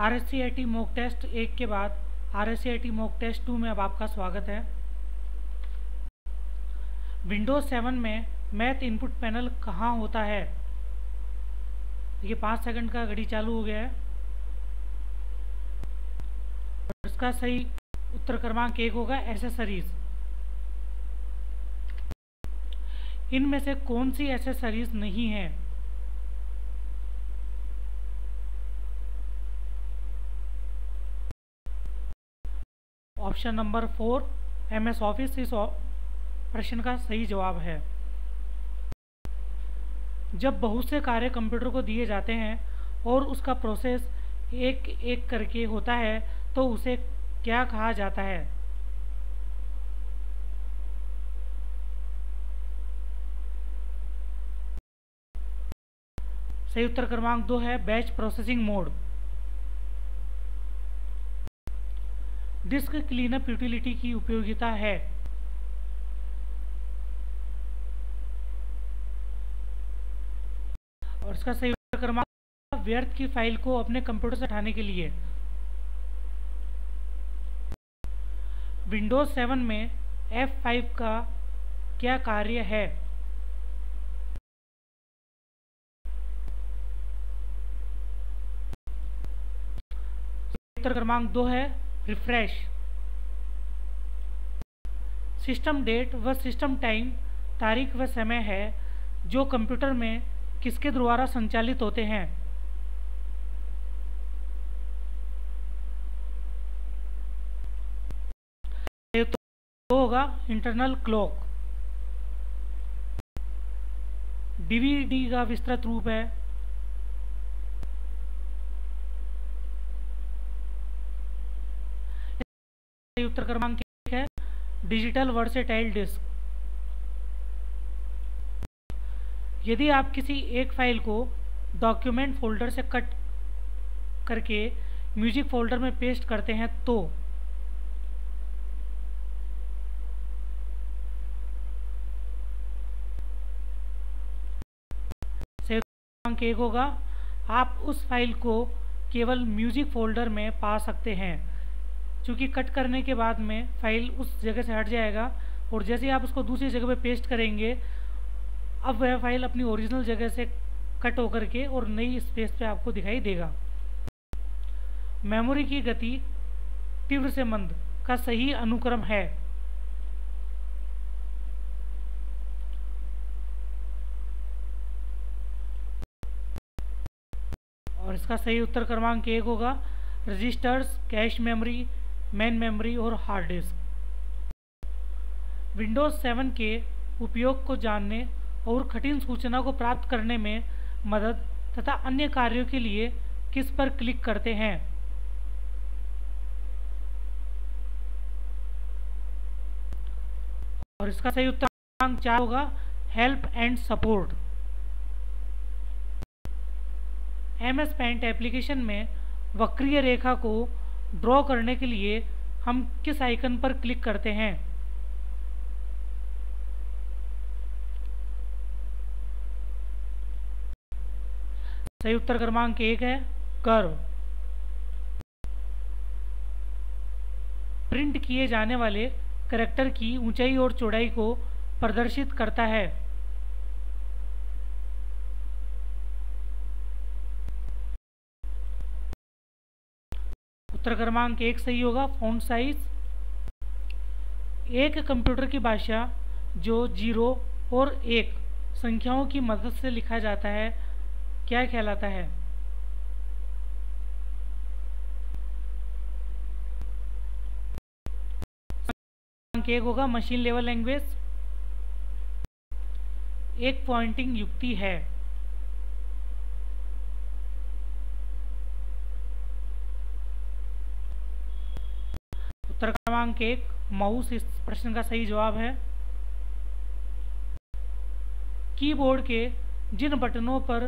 R S C I T mock test एक के बाद R S C I T mock test two में अब आपका स्वागत है। विंडोज़ सेवन में मैथ इनपुट पैनल कहाँ होता है? ये पाँच सेकंड का घड़ी चालू हो गया है। इसका सही उत्तर क्रमांक एक होगा एसेसरीज इनमें से कौन सी एसेसरीज नहीं है? Option number four, M S Office इस प्रश्न का सही जवाब है। जब बहुत से कार्य कंप्यूटर को दिए जाते हैं और उसका प्रोसेस एक एक करके होता है तो उसे क्या कहा जाता है? सही उत्तर क्रमांक दो है batch processing mode. Disk cleanup utility की उपयोगिता है। और इसका सही क्रमांक व्यर्थ की फ़ाइल को अपने कंप्यूटर से हटाने के लिए। विंडोज़ 7 में F5 का क्या कार्य है? क्रमांक दो है। रिफ्रेश सिस्टम डेट व सिस्टम टाइम तारीख व समय है, जो कंप्यूटर में किसके द्वारा संचालित होते हैं? तो होगा इंटरनल क्लॉक डीवीडी का विस्तृत रूप है। उत्तर क्रमांक एक है डिजिटल वर्सेटाइल डिस्क यदि आप किसी एक फ़ाइल को डॉक्यूमेंट फोल्डर से कट करके म्यूज़िक फोल्डर में पेस्ट करते हैं तो एक होगा। आप उस फ़ाइल को केवल म्यूज़िक फोल्डर में पा सकते हैं। क्योंकि कट करने के बाद में फ़ाइल उस जगह से हट जाएगा और जैसे ही आप उसको दूसरी जगह पे पेस्ट करेंगे, अब वह फ़ाइल अपनी ओरिजिनल जगह से कट होकर के और नई स्पेस पे आपको दिखाई देगा। मेमोरी की गति तीव्र से मंद का सही अनुक्रम है। और इसका सही उत्तर क्रमांक एक होगा registers cache memory main memory और हार्ड डिस्क विंडोज़ 7 के उपयोग को जानने और कठिन सूचना को प्राप्त करने में मदद तथा अन्य कार्यों के लिए किस पर क्लिक करते हैं? और इसका सही उत्तर चार होगा? Help and support M S Paint application में वक्रीय रेखा को ड्रॉ करने के लिए हम किस आइकन पर क्लिक करते हैं? सही उत्तर क्रमांक एक है कर्व प्रिंट किए जाने वाले करेक्टर की ऊंचाई और चौड़ाई को प्रदर्शित करता है। उत्तर क्रमांक एक सही होगा फॉन्ट साइज़ एक कंप्यूटर की भाषा जो ज़ीरो और एक संख्याओं की मदद से लिखा जाता है, क्या कहलाता है? एक होगा मशीन लेवल लैंग्वेज एक पॉइंटिंग युक्ति है उत्तर क्रमांक एक माउस इस प्रश्न का सही जवाब है। कीबोर्ड के जिन बटनों पर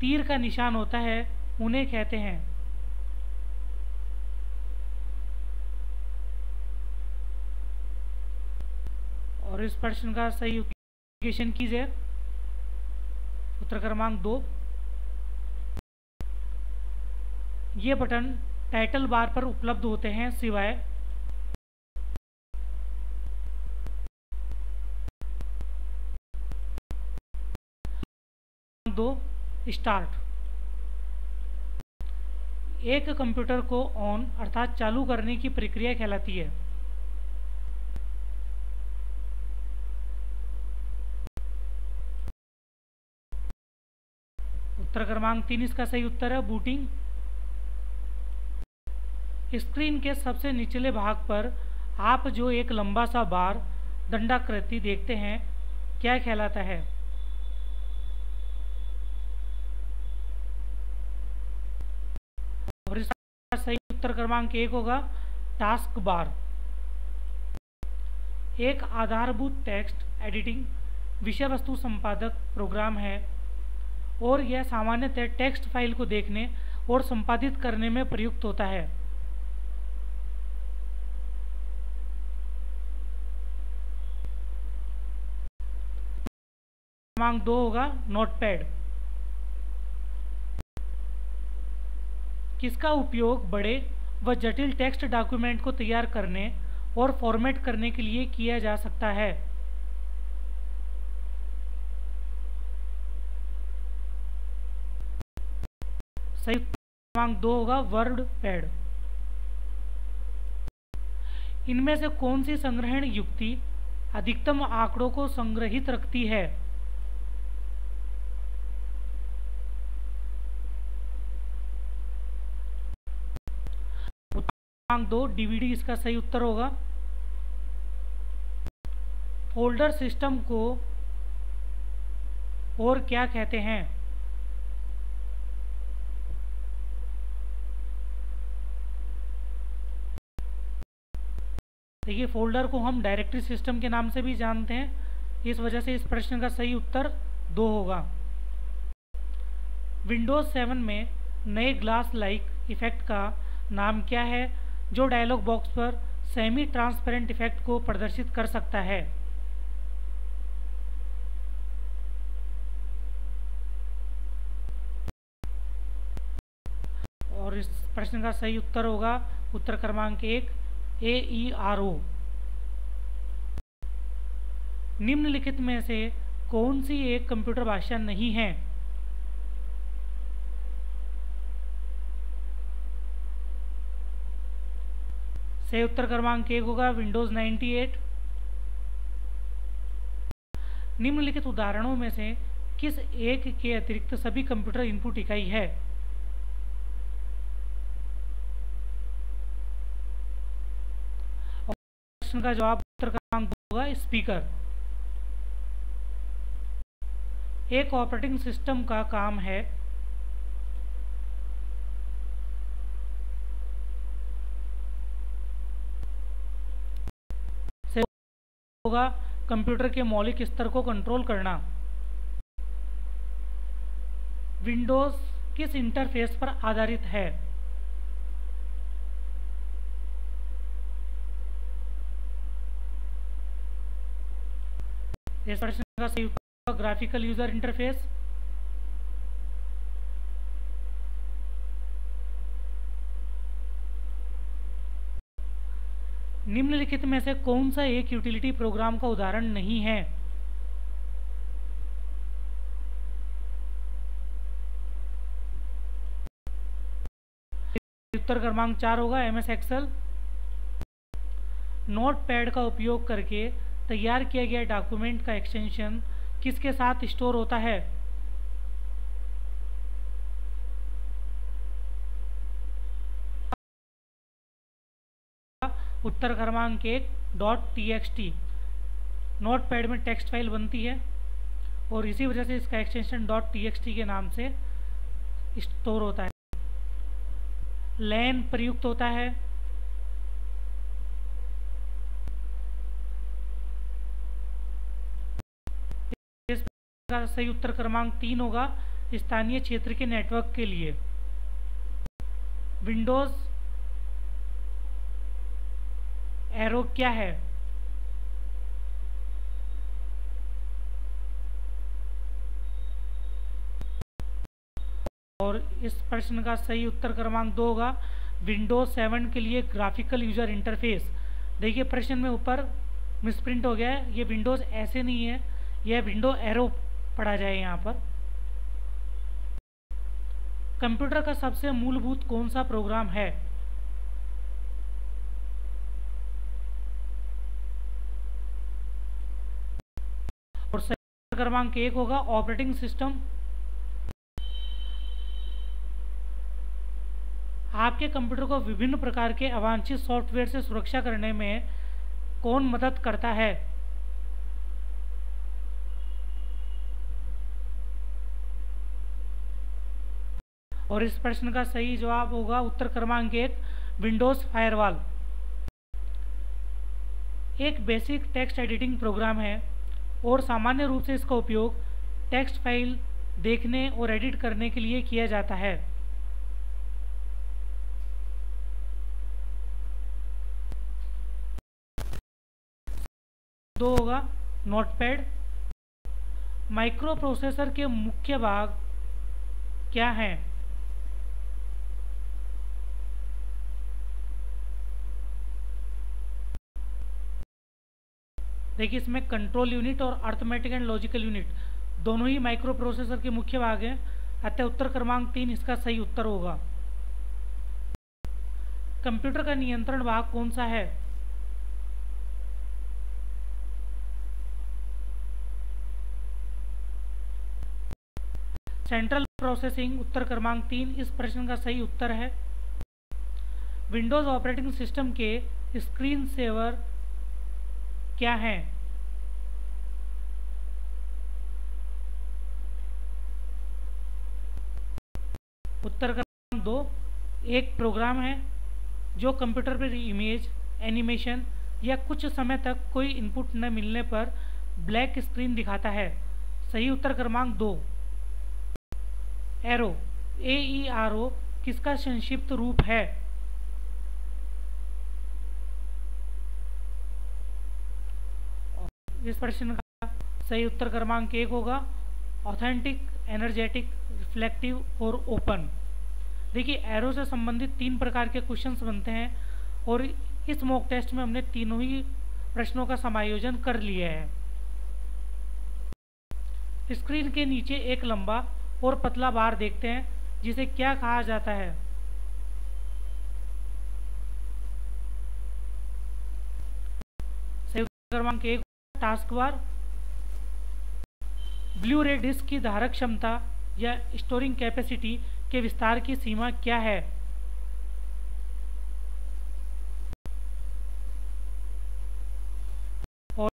तीर का निशान होता है, उन्हें कहते हैं। और इस प्रश्न का सही उत्तर कीजिए। उत्तर क्रमांक दो। ये बटन टाइटल बार पर उपलब्ध होते हैं, सिवाय दो स्टार्ट एक कंप्यूटर को ऑन अर्थात चालू करने की प्रक्रिया कहलाती है। उत्तर क्रमांक तीन इसका सही उत्तर है बूटिंग स्क्रीन के सबसे निचले भाग पर आप जो एक लंबा सा बार दंडाकृति देखते हैं, क्या कहलाता है और इसका सही उत्तर क्रमांक एक होगा टास्क बार एक आधारभूत टेक्स्ट एडिटिंग विषय वस्तु संपादक प्रोग्राम है और यह सामान्यतः टेक्स्ट फ़ाइल को देखने और संपादित करने में प्रयुक्त होता है। क्रमांक दो होगा नोटपैड किसका उपयोग बड़े व जटिल टेक्स्ट डॉक्यूमेंट को तैयार करने और फॉर्मेट करने के लिए किया जा सकता है? सही क्रमांक दो होगा वर्ड पैड इनमें से कौन सी संग्रहण युक्ति अधिकतम आंकड़ों को संग्रहित रखती है क्रमांक दो डीवीडी इसका सही उत्तर होगा। फोल्डर सिस्टम को और क्या कहते हैं? देखिए, फोल्डर को हम डायरेक्टरी सिस्टम के नाम से भी जानते हैं। इस वजह से इस प्रश्न का सही उत्तर दो होगा। विंडोज़ सेवन में नए ग्लास लाइक इफ़ेक्ट का नाम क्या है? जो डायलॉग बॉक्स पर सेमी ट्रांसपेरेंट इफ़ेक्ट को प्रदर्शित कर सकता है। और इस प्रश्न का सही उत्तर होगा उत्तर क्रमांक एक ए ई आर ओ निम्नलिखित में से कौन सी एक कंप्यूटर भाषा नहीं है? सही उत्तर क्रमांक एक होगा विंडोज़ 98 निम्नलिखित उदाहरणों में से किस एक के अतिरिक्त सभी कंप्यूटर इनपुट इकाई है? प्रश्न का जवाब उत्तर क्रमांक होगा, स्पीकर। एक ऑपरेटिंग सिस्टम का काम है होगा, कंप्यूटर के मौलिक स्तर को कंट्रोल करना। विंडोज़ किस इंटरफेस पर आधारित है? इस प्रश्न का सही ग्राफिकल यूज़र इंटरफेस निम्नलिखित में से कौन सा एक यूटिलिटी प्रोग्राम का उदाहरण नहीं है? उत्तर क्रमांक चार होगा M S Excel note pad का उपयोग करके तैयार किया गया डॉक्यूमेंट का एक्सटेंशन किसके साथ स्टोर होता है? उत्तर क्रमांक एक dot T X T notepad में टेक्स्ट फ़ाइल बनती है और इसी वजह से इसका extension dot T X T के नाम से स्टोर होता है। लैन प्रयुक्त होता है। इसका सही उत्तर क्रमांक तीन होगा स्थानीय क्षेत्र के नेटवर्क के लिए। विंडोज़ एरो क्या है? और इस प्रश्न का सही उत्तर क्रमांक दो होगा। विंडोज़ सेवन के लिए ग्राफिकल यूज़र इंटरफेस देखिए, प्रश्न में ऊपर मिसप्रिंट हो गया है। ये विंडोज़ ऐसे नहीं है। यह विंडो एरो पढ़ा जाए यहाँ पर। कंप्यूटर का सबसे मूलभूत कौन सा प्रोग्राम है और सही क्रमांक एक होगा, ऑपरेटिंग सिस्टम। आपके कंप्यूटर को विभिन्न प्रकार के अवांछित सॉफ्टवेयर से सुरक्षा करने में कौन मदद करता है? और इस प्रश्न का सही जवाब होगा उत्तर क्रमांक एक, विंडोज़ फायरवॉल। एक बेसिक टेक्स्ट एडिटिंग प्रोग्राम है। और सामान्य रूप से इसका उपयोग टेक्स्ट फ़ाइल देखने और एडिट करने के लिए किया जाता है। दो होगा नोटपैड। माइक्रो प्रोसेसर के मुख्य भाग क्या हैं? देखिए, इसमें कंट्रोल यूनिट और अर्थमेटिक एंड लॉजिकल यूनिट दोनों ही माइक्रो प्रोसेसर के मुख्य भाग हैं। अतः उत्तर क्रमांक तीन, इसका सही उत्तर होगा। कंप्यूटर का नियंत्रण भाग कौन सा है? सेंट्रल प्रोसेसिंग उत्तर क्रमांक तीन, इस प्रश्न का सही उत्तर है। विंडोज़ ऑपरेटिंग सिस्टम के स्क्रीन सेवर क्या है? उत्तर क्रमांक दो। एक प्रोग्राम है, जो कंप्यूटर पर इमेज एनिमेशन या कुछ समय तक कोई इनपुट न मिलने पर ब्लैक स्क्रीन दिखाता है। सही उत्तर क्रमांक दो। एरो ए ई आर ओ किसका संक्षिप्त रूप है? इस प्रश्न का सही उत्तर क्रमांक एक होगा। ऑथेंटिक एनर्जेटिक रिफ्लेक्टिव और ओपन देखिए एरो से संबंधित तीन प्रकार के क्वेश्चंस बनते हैं और इस मॉक टेस्ट में हमने तीनों ही प्रश्नों का समायोजन कर लिया है। स्क्रीन के नीचे एक लंबा और पतला बार देखते हैं, जिसे क्या कहा जाता है? क्रमांक एक task bar. Blu ray disc की धारक क्षमता या स्टोरिंग कैपेसिटी के विस्तार की सीमा क्या है? और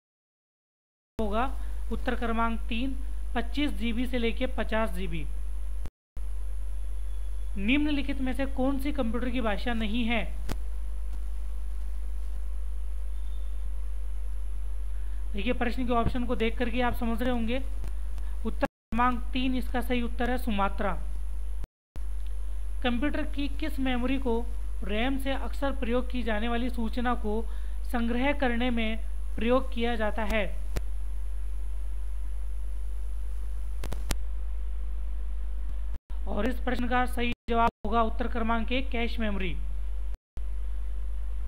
होगा उत्तर क्रमांक तीन 25 जीबी से लेके 50 जीबी। निम्नलिखित में से कौन सी कंप्यूटर की भाषा नहीं है? देखिए, प्रश्न के ऑप्शन को देख करके आप समझ रहे होंगे। उत्तर क्रमांक तीन, इसका सही उत्तर है सुमात्रा। कंप्यूटर की किस मेमोरी को रैम से अक्सर प्रयोग की जाने वाली सूचना को संग्रह करने में प्रयोग किया जाता है? और इस प्रश्न का सही जवाब होगा उत्तर क्रमांक एक, कैश मेमोरी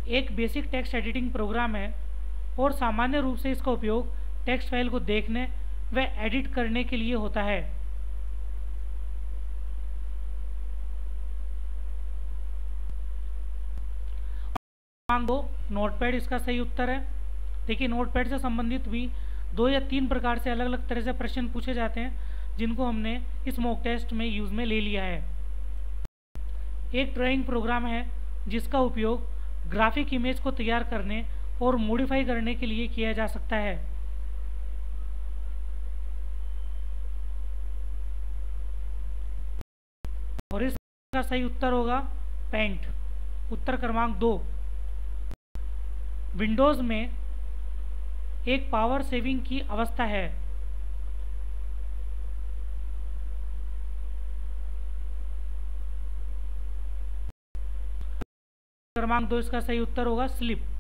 एक बेसिक टेक्स्ट एडिटिंग प्रोग्राम है। और सामान्य रूप से इसका उपयोग टेक्स्ट फ़ाइल को देखने व एडिट करने के लिए होता है। दो नोटपैड इसका सही उत्तर है। देखिए नोटपैड से संबंधित भी दो या तीन प्रकार से अलग अलग तरह से प्रश्न पूछे जाते हैं, जिनको हमने इस मॉक टेस्ट में यूज़ में ले लिया है। एक ड्राइंग प्रोग्राम है, जिसका उपयोग ग्राफिक इमेज को तैयार करने और मॉडिफाई करने के लिए किया जा सकता है। और इसका सही उत्तर होगा पेंट उत्तर क्रमांक दो। विंडोज़ में एक पावर सेविंग की अवस्था है। क्रमांक दो, इसका सही उत्तर होगा स्लिप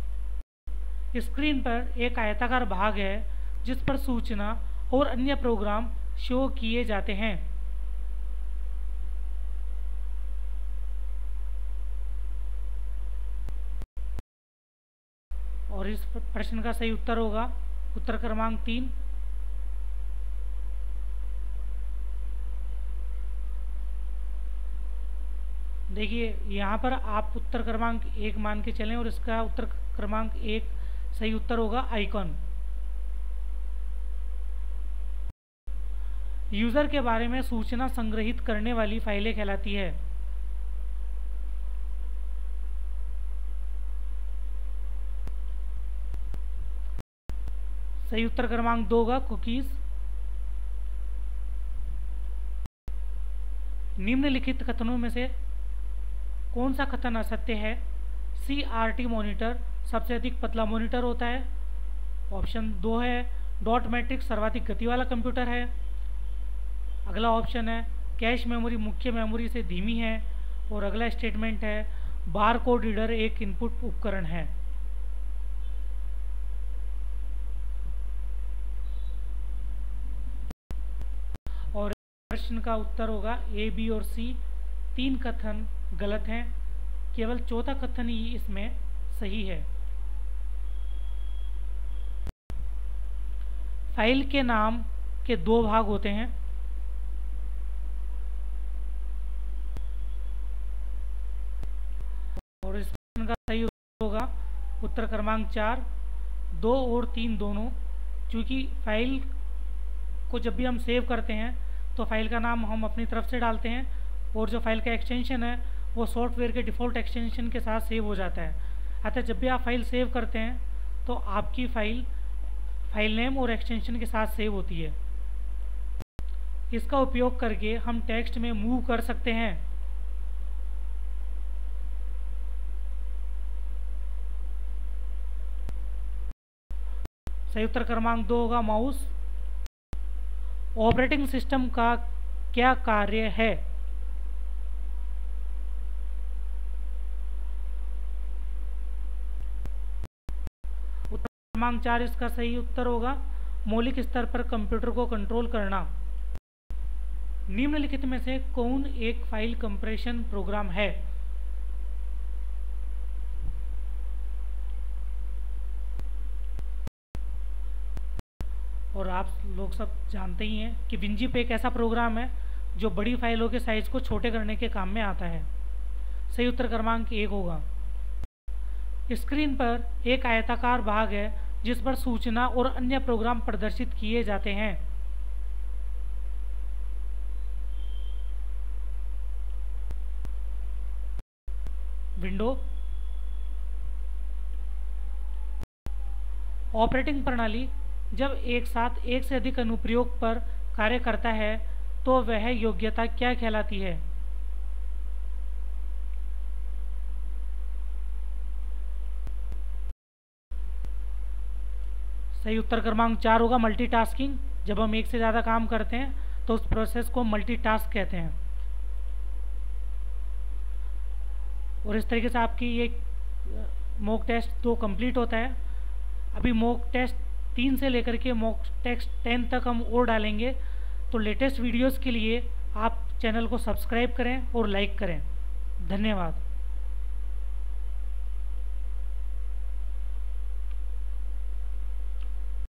स्क्रीन पर एक आयताकार भाग है, जिस पर सूचना और अन्य प्रोग्राम शो किए जाते हैं। और इस प्रश्न का सही उत्तर होगा। उत्तर क्रमांक तीन। देखिए, यहाँ पर आप उत्तर क्रमांक एक मान के चलें और इसका उत्तर क्रमांक एक सही उत्तर होगा आइकॉन। यूज़र के बारे में सूचना संग्रहित करने वाली फाइलें कहलाती है। सही उत्तर क्रमांक दो होगा कुकीज़। निम्नलिखित कथनों में से कौन सा कथन असत्य है? सी आर टी मोनीटर सबसे अधिक पतला मोनीटर होता है। ऑप्शन दो है, डॉट मैट्रिक सर्वाधिक गति वाला कंप्यूटर है। अगला ऑप्शन है, कैश मेमोरी मुख्य मेमोरी से धीमी है। और अगला स्टेटमेंट है बार कोड रीडर एक इनपुट उपकरण है। और प्रश्न का उत्तर होगा ए बी और सी तीन कथन गलत हैं। केवल चौथा कथन ही इसमें सही है। फ़ाइल के नाम के दो भाग होते हैं। और इस प्रश्न का सही होगा उत्तर क्रमांक चार, दो और तीन दोनों, क्योंकि फ़ाइल को जब भी हम सेव करते हैं तो फ़ाइल का नाम हम अपनी तरफ़ से डालते हैं, और जो फ़ाइल का एक्सटेंशन है, वो सॉफ्टवेयर के डिफ़ॉल्ट एक्सटेंशन के साथ सेव हो जाता है। अतः जब भी आप फ़ाइल सेव करते हैं तो आपकी फ़ाइल फ़ाइल नेम और एक्सटेंशन के साथ सेव होती है। इसका उपयोग करके हम टेक्स्ट में मूव कर सकते हैं। सही उत्तर क्रमांक दो होगा माउस ऑपरेटिंग सिस्टम का क्या कार्य है? क्रमांक चार इसका सही उत्तर होगा। मौलिक स्तर पर कंप्यूटर को कंट्रोल करना। निम्नलिखित में से कौन एक फ़ाइल कंप्रेशन प्रोग्राम है? और आप लोग सब जानते ही हैं कि विंजिप एक ऐसा प्रोग्राम है जो बड़ी फाइलों के साइज़ को छोटे करने के काम में आता है। सही उत्तर क्रमांक एक होगा। स्क्रीन पर एक आयताकार भाग है जिस पर सूचना और अन्य प्रोग्राम प्रदर्शित किए जाते हैं। विंडो। ऑपरेटिंग प्रणाली जब एक साथ एक से अधिक अनुप्रयोग पर कार्य करता है तो वह योग्यता क्या कहलाती है? सही उत्तर क्रमांक चार होगा मल्टीटास्किंग जब हम एक से ज़्यादा काम करते हैं तो उस प्रोसेस को मल्टीटास्क कहते हैं। और इस तरीके से आपकी ये मॉक टेस्ट दो कंप्लीट होता है। अभी मॉक टेस्ट तीन से लेकर के मॉक टेस्ट टेन तक हम और डालेंगे। तो लेटेस्ट वीडियोस के लिए आप चैनल को सब्सक्राइब करें और लाइक करें। धन्यवाद।